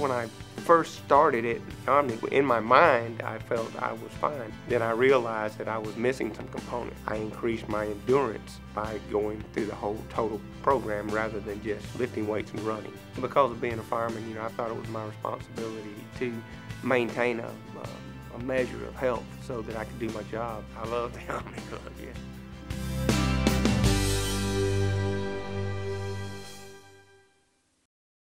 when I first started it, Omni, in my mind, I felt I was fine. Then I realized that I was missing some component. I increased my endurance by going through the whole total program rather than just lifting weights and running. Because of being a fireman, you know, I thought it was my responsibility to maintain a, a, a measure of health so that I could do my job. I love the Omni Club, yeah.